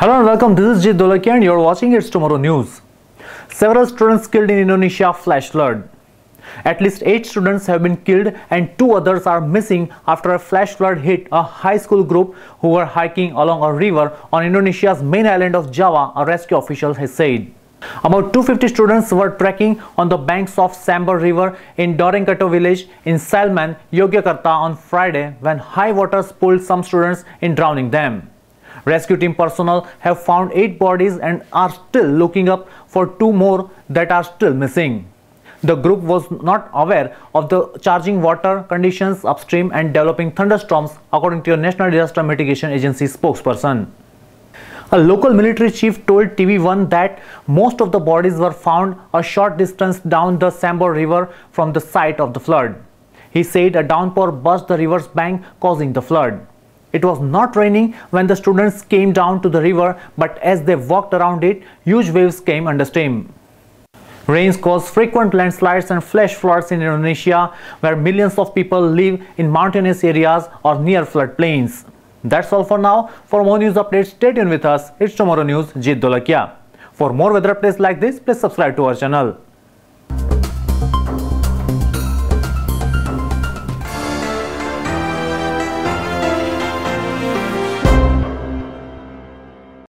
Hello and welcome. This is Jit Dolakia and you're watching It's Tomorrow News. Several students killed in Indonesia flash flood. At least 8 students have been killed and 2 others are missing after a flash flood hit a high school group who were hiking along a river on Indonesia's main island of Java, a rescue official has said. About 250 students were trekking on the banks of Sempor River in Dorengkato village in Sleman, Yogyakarta on Friday when high waters pulled some students in drowning them. Rescue team personnel have found 8 bodies and are still looking up for 2 more that are still missing. The group was not aware of the charging water conditions upstream and developing thunderstorms according to a National Disaster Mitigation Agency spokesperson. A local military chief told TV1 that most of the bodies were found a short distance down the Sempor River from the site of the flood. He said a downpour burst the river's bank causing the flood. It was not raining when the students came down to the river but as they walked around it, huge waves came understream. Rains cause frequent landslides and flash floods in Indonesia where millions of people live in mountainous areas or near floodplains. That's all for now. For more news updates, stay tuned with us. It's Tomorrow News, Jit Dolakia. For more weather updates like this, please subscribe to our channel.